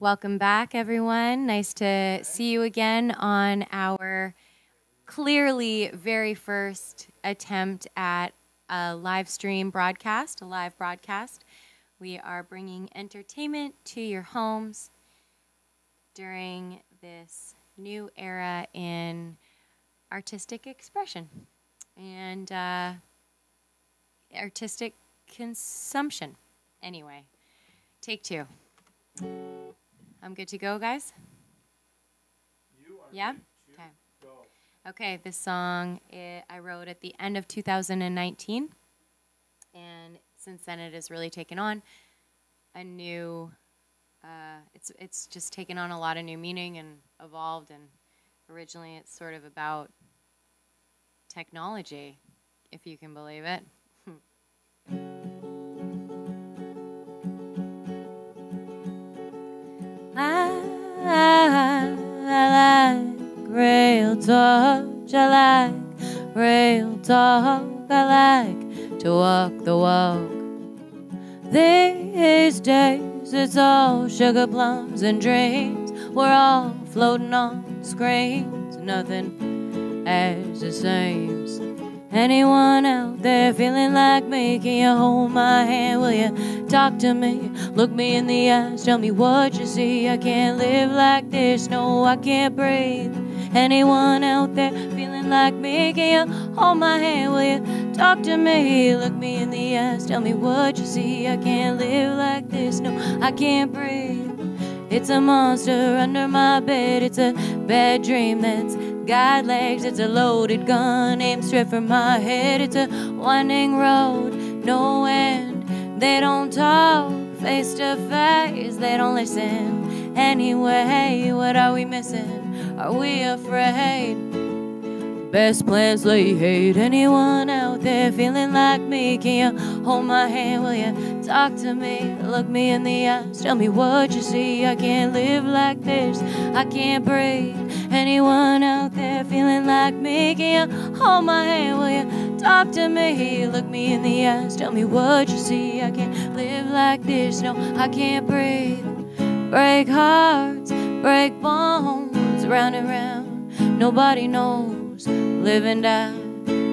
Welcome back, everyone. Nice to see you again on our clearly very first attempt at a live stream broadcast, a live broadcast. We are bringing entertainment to your homes during this new era in artistic expression and uh, artistic consumption. Anyway, take two. I'm good to go, guys? yeah? Okay. Okay, this song it, I wrote at the end of 2019. And since then, it has really taken on a new, uh, it's, it's just taken on a lot of new meaning and evolved. And originally, it's sort of about technology, if you can believe it. talk. I like real talk. I like to walk the walk. These days it's all sugar plums and dreams. We're all floating on screens. Nothing as it seems. Anyone out there feeling like me? Can you hold my hand? Will you talk to me? Look me in the eyes, tell me what you see. I can't live like this, no, I can't breathe. Anyone out there feeling like me? Can you hold my hand? Will you talk to me? Look me in the eyes, tell me what you see. I can't live like this, no, I can't breathe. It's a monster under my bed, it's a bad dream that's got legs, it's a loaded gun aimed straight for my head. It's a winding road, no end. They don't talk face to face, they don't listen. Anyway, what are we missing? Are we afraid? Best plans lay hate. Anyone out there feeling like me? Can you hold my hand? Will you talk to me? Look me in the eyes. Tell me what you see. I can't live like this. I can't breathe. Anyone out there feeling like me? Can you hold my hand? Will you talk to me? Look me in the eyes. Tell me what you see. I can't live like this. No, I can't breathe. Break hearts, break bones, round and round. Nobody knows live and die,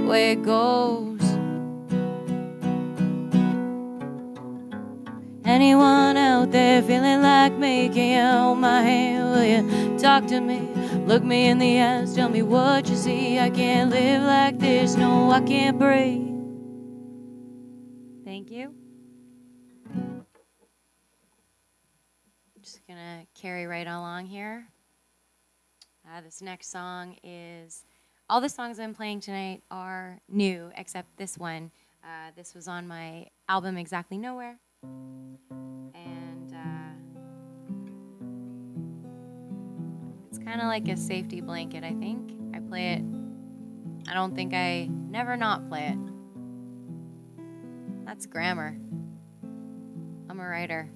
way it goes. Anyone out there feeling like me? Can you hold my hand? Will you talk to me? Look me in the eyes, tell me what you see. I can't live like this, no, I can't breathe. Thank you. Just gonna carry right along here. Uh, this next song is all the songs I'm playing tonight are new except this one. Uh, this was on my album Exactly Nowhere. And uh, it's kind of like a safety blanket, I think. I play it, I don't think I never not play it. That's grammar. I'm a writer.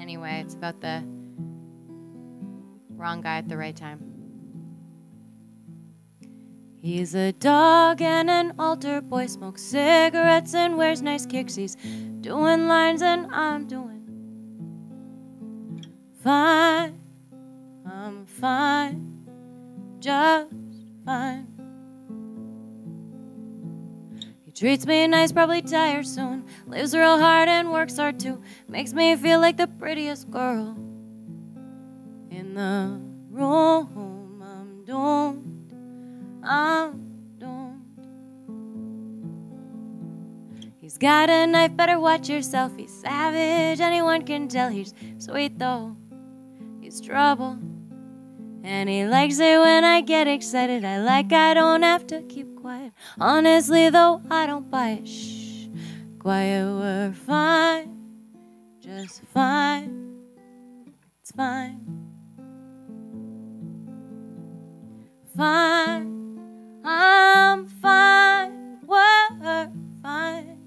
Anyway, it's about the wrong guy at the right time. He's a dog and an altar boy, smokes cigarettes and wears nice kicks. He's doing lines and I'm doing fine. I'm fine, just fine. He treats me nice, probably tired soon. Lives real hard and works hard too. Makes me feel like the prettiest girl in the room. I'm doomed. I'm doomed. He's got a knife, better watch yourself. He's savage, anyone can tell. He's sweet though, he's trouble. And he likes it when I get excited. I like I don't have to keep quiet. Honestly, though, I don't buy it. Shh, quiet, we're fine. Just fine. It's fine. Fine. I'm fine, we're fine,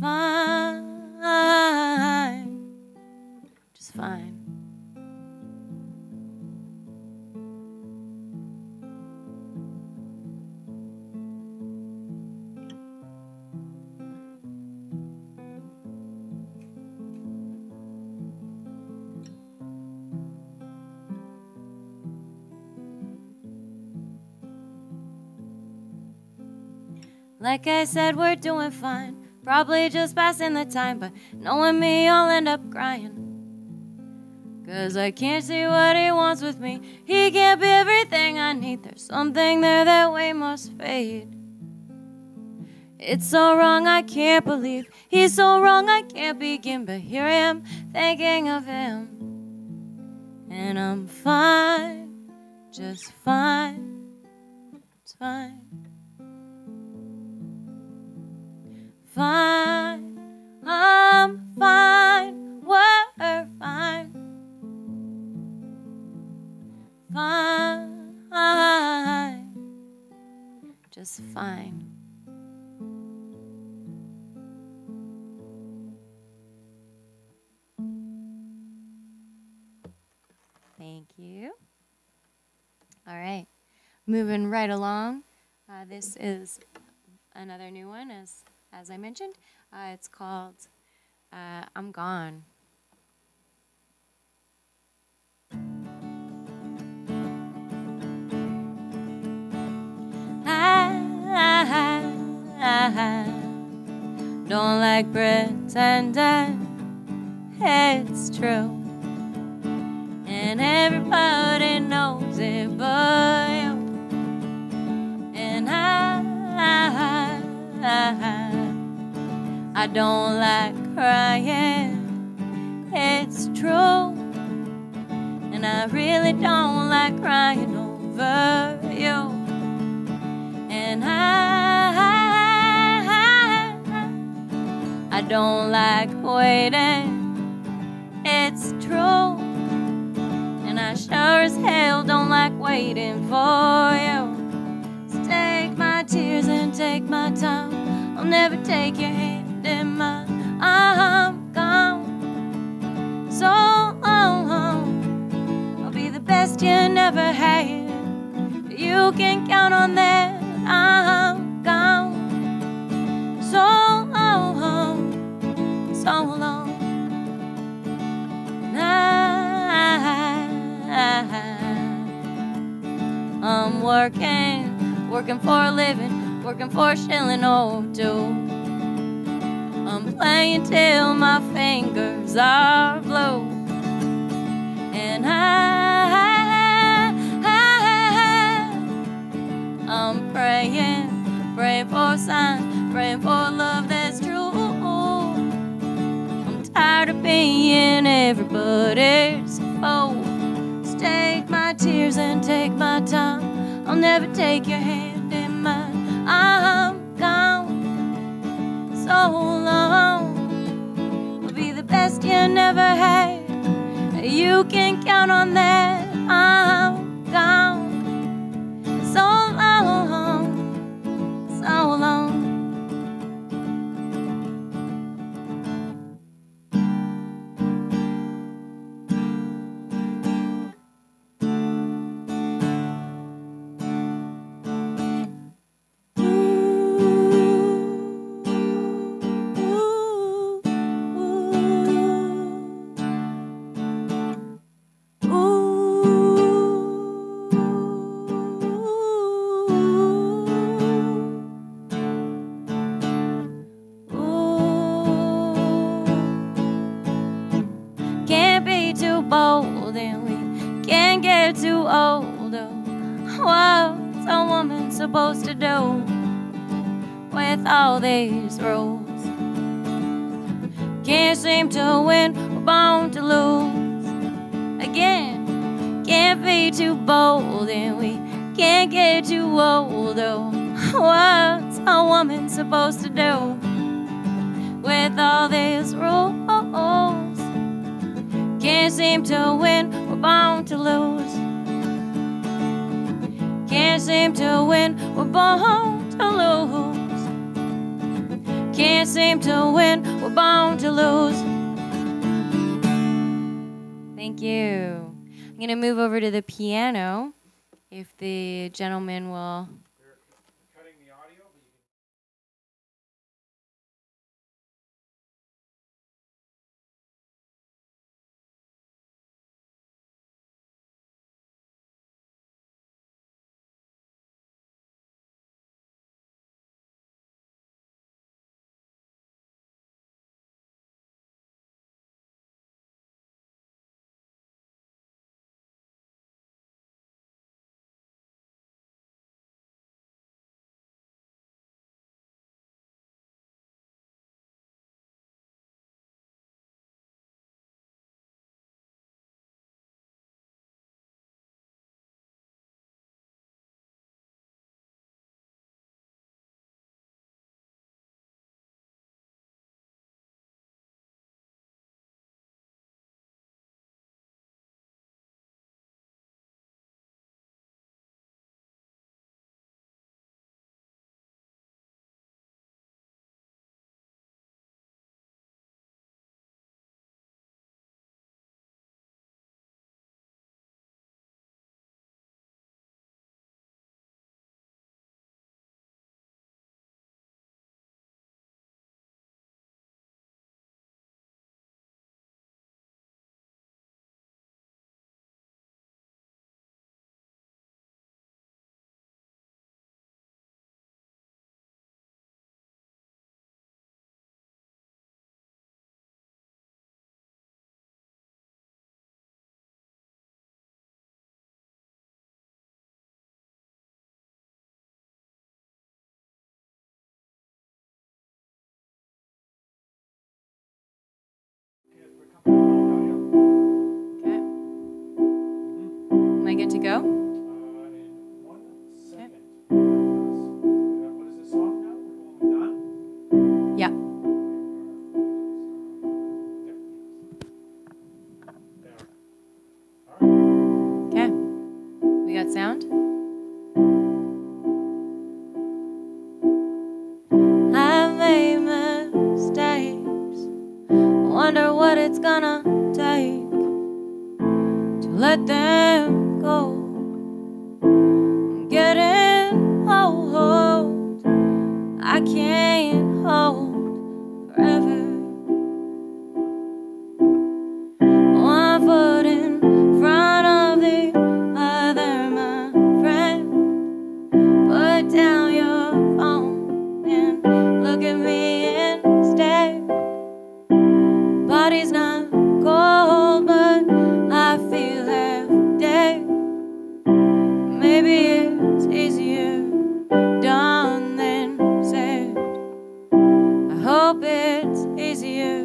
fine, Like I said, we're doing fine. Probably just passing the time, but knowing me, I'll end up crying. Cause I can't see what he wants with me. He can't be everything I need. There's something there that we must fade. It's so wrong, I can't believe. He's so wrong, I can't begin. But here I am, thinking of him. And I'm fine, just fine. It's fine. Fine, I'm fine. We're fine. Fine, just fine. Thank you. All right, moving right along. Uh, this is another new one, as as I mentioned. Uh, it's called uh, "I'm Gone." I, I, don't like pretending it's true. And everybody knows it but I don't like crying. It's true. And I really don't like crying over you. And I, I don't like waiting. It's true. And I sure as hell don't like waiting for you. So take my tears and take my time. I'll never take your hand I'm gone so long. I'll be the best you never had. You can count on that. I'm gone so long, so long. I'm working, working for a living, working for a shilling or two. I'm till my fingers are blue. And I, I, I, I'm praying, praying for a sign, praying for love that's true. I'm tired of being everybody's. So take my tears and take my time. I'll never take your hand in mine. I'm gone so long. You never had. You can count on that. I'm bold and we can't get too old. Oh, what's a woman supposed to do with all these rules? Can't seem to win, we're bound to lose. Again, can't be too bold and we can't get too old. Oh, what's a woman supposed to do with all these rules? Can't seem to win, we're bound to lose. Can't seem to win, we're bound to lose. Can't seem to win, we're bound to lose. Thank you. I'm going to move over to the piano if the gentleman will to let them go. I'm getting old. I can't hope it's easier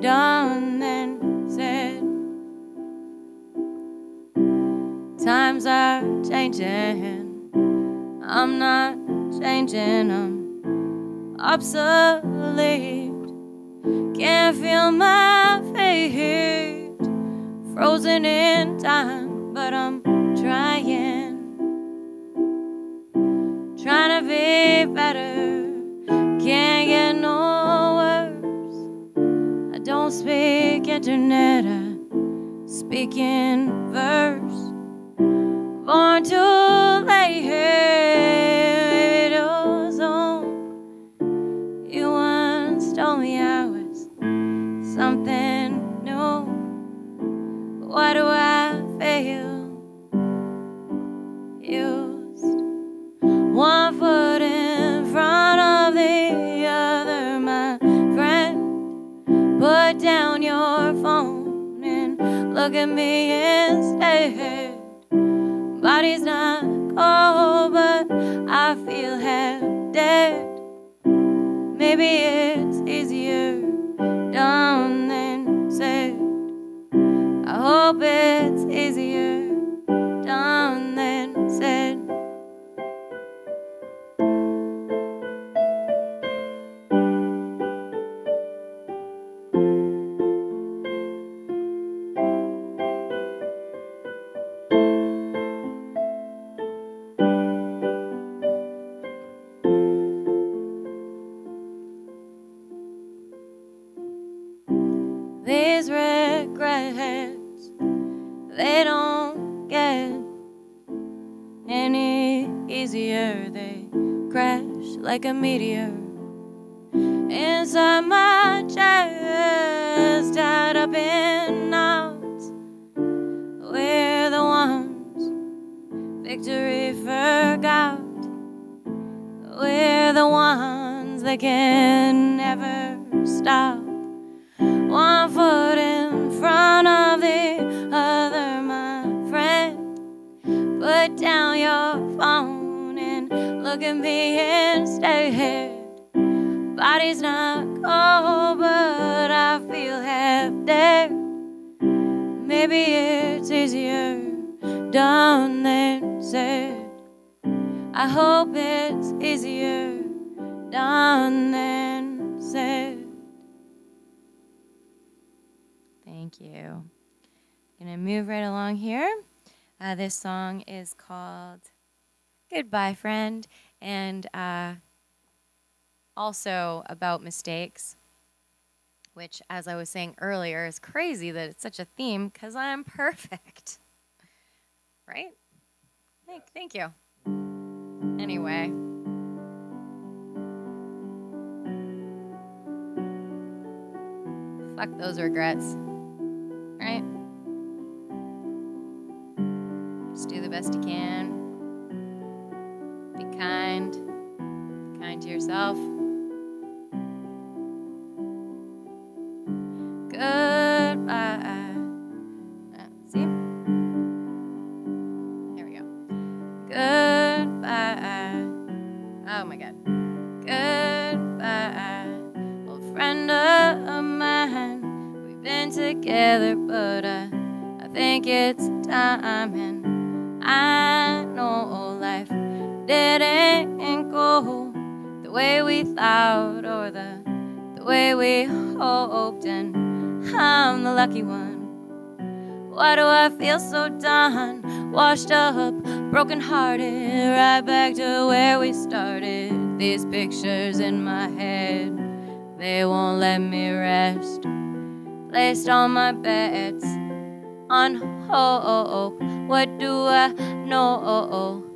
done than said. Times are changing. I'm not changing. I'm obsolete. Can't feel my feet. Frozen in time, but I'm trying. Trying to be better. Speak internet, I speak in verse. Born too inside my chest, tied up in knots. We're the ones victory forgot. We're the ones that can never stop. One foot in front of the other, my friend. Put down your phone and look at me instead. Body's not cold, but I feel half dead. Maybe it's easier done than said. I hope it's easier done than said. Thank you. I'm Gonna move right along here. Uh, this song is called Goodbye, Friend, and uh, also about mistakes, which, as I was saying earlier, is crazy that it's such a theme because I'm perfect. Right? Thank, thank you. Anyway. Fuck those regrets. Right? Just do the best you can. Be kind. Be kind to yourself. Way we thought or the, the way we hoped, and I'm the lucky one. Why do I feel so done, washed up, broken hearted, right back to where we started? These pictures in my head, they won't let me rest. Placed all my bets on hope. What do I know?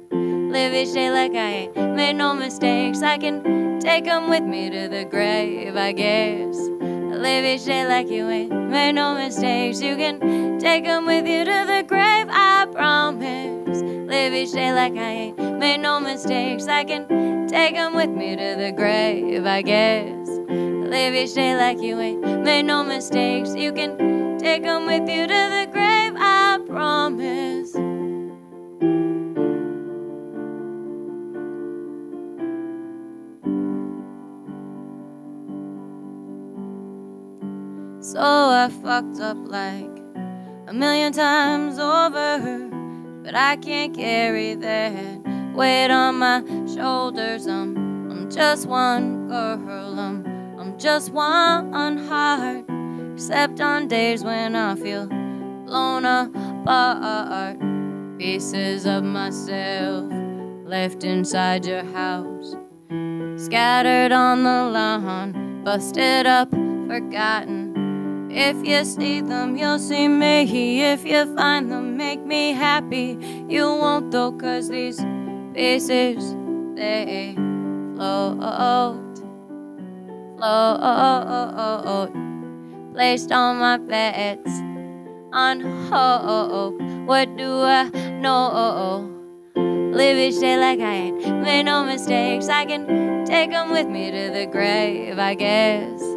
Live each day like I ain't made no mistakes. I can take them with me to the grave, I guess. Live each day like you ain't made no mistakes. You can take them with you to the grave, I promise. Live each day like I ain't made no mistakes. I can take them with me to the grave, I guess. Live each day like you ain't made no mistakes. You can take them with you to the grave, I promise. So I fucked up like a million times over, but I can't carry that weight on my shoulders. I'm, I'm just one girl, I'm, I'm just one heart, except on days when I feel blown apart. Pieces of myself left inside your house, scattered on the lawn, busted up, forgotten. If you see them, you'll see me. If you find them, make me happy. You won't though, cause these pieces, they float, float. Placed all my bets on hope. What do I know? Live each day like I ain't made no mistakes. I can take them with me to the grave, I guess.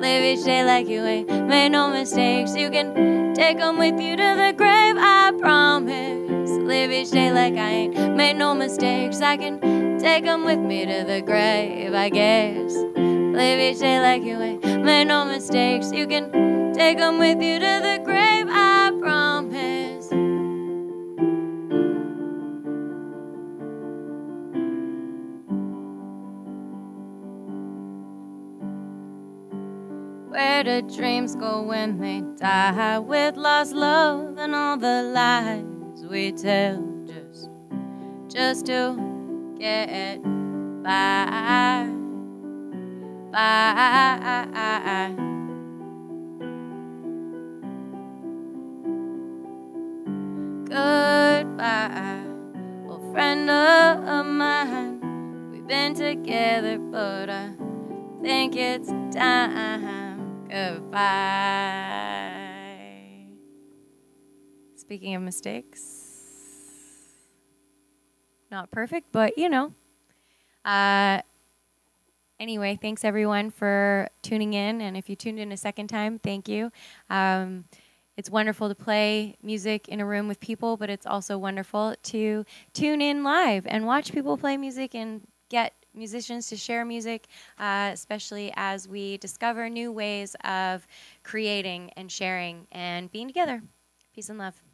Live each day like you ain't made no mistakes. You can take them with you to the grave, I promise. Live each day like I ain't made no mistakes. I can take them with me to the grave, I guess. Live each day like you ain't made no mistakes. You can take them with you to the grave, Where do dreams go when they die? With lost love and all the lies we tell just, just to get by, by. Goodbye, old friend of mine. We've been together, but I think it's time. Goodbye. Speaking of mistakes, not perfect, but you know. Uh, anyway, thanks everyone for tuning in. And if you tuned in a second time, thank you. Um, it's wonderful to play music in a room with people, but it's also wonderful to tune in live and watch people play music and get musicians to share music, uh, especially as we discover new ways of creating and sharing and being together. Peace and love.